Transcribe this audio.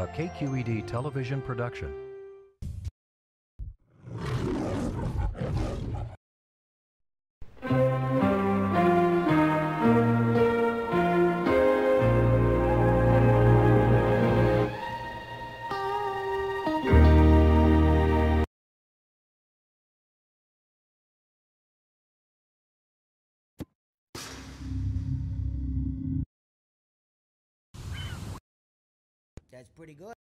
a KQED television production. That's pretty good.